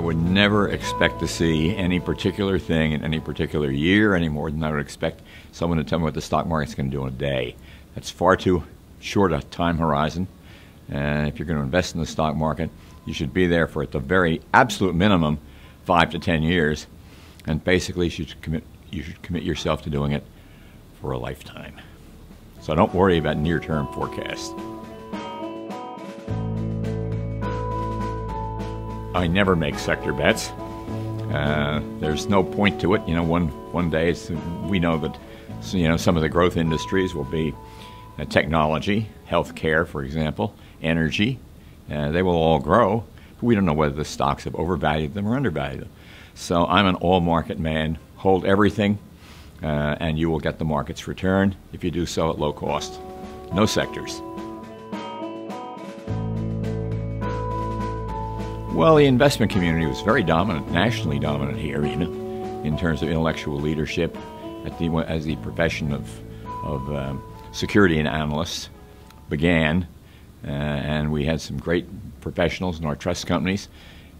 would never expect to see any particular thing in any particular year any more than I would expect someone to tell me what the stock market's going to do in a day. That's far too short a time horizon. And if you're going to invest in the stock market, you should be there for at the very absolute minimum five to ten years. And basically, you should commit, you should commit yourself to doing it for a lifetime. So don't worry about near term forecasts. I never make sector bets. Uh, there's no point to it. You know, one one day we know that you know some of the growth industries will be uh, technology, healthcare, for example, energy. Uh, they will all grow. But we don't know whether the stocks have overvalued them or undervalued them. So I'm an all market man. Hold everything, uh, and you will get the market's return if you do so at low cost. No sectors. Well, the investment community was very dominant, nationally dominant here, you know, in terms of intellectual leadership the, as the profession of, of um, security and analysts began. Uh, and we had some great professionals in our trust companies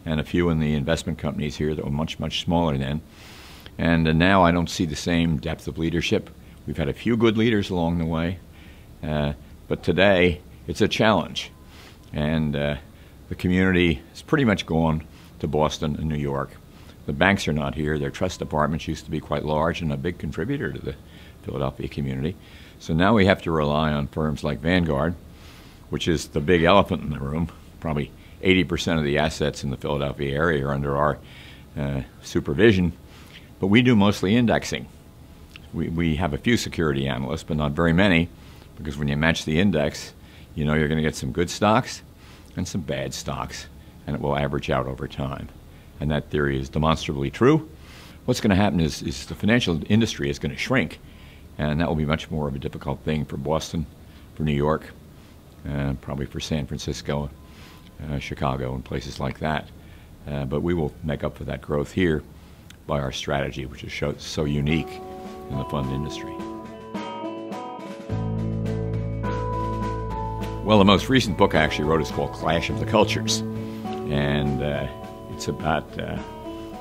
and a few in the investment companies here that were much, much smaller then. And uh, now I don't see the same depth of leadership. We've had a few good leaders along the way, uh, but today it's a challenge. And uh, the community is pretty much gone to Boston and New York. The banks are not here. Their trust departments used to be quite large and a big contributor to the Philadelphia community. So now we have to rely on firms like Vanguard, which is the big elephant in the room. Probably 80% of the assets in the Philadelphia area are under our uh, supervision. But we do mostly indexing. We, we have a few security analysts, but not very many, because when you match the index, you know you're going to get some good stocks and some bad stocks, and it will average out over time. And that theory is demonstrably true. What's going to happen is, is the financial industry is going to shrink, and that will be much more of a difficult thing for Boston, for New York, uh, probably for San Francisco, uh, Chicago, and places like that. Uh, but we will make up for that growth here by our strategy, which is so, so unique in the fund industry. Well, the most recent book I actually wrote is called Clash of the Cultures. And uh, it's about uh,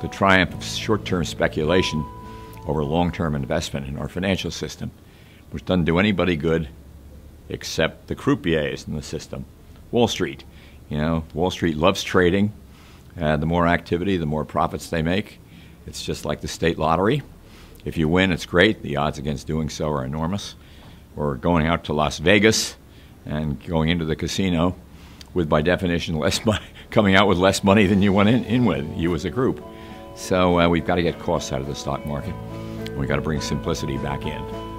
the triumph of short term speculation over long term investment in our financial system, which doesn't do anybody good except the croupiers in the system. Wall Street. You know, Wall Street loves trading. Uh, the more activity, the more profits they make. It's just like the state lottery. If you win, it's great. The odds against doing so are enormous. Or going out to Las Vegas and going into the casino with, by definition, less money, coming out with less money than you went in, in with, you as a group. So uh, we've got to get costs out of the stock market. We've got to bring simplicity back in.